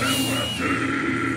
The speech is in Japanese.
どうだ?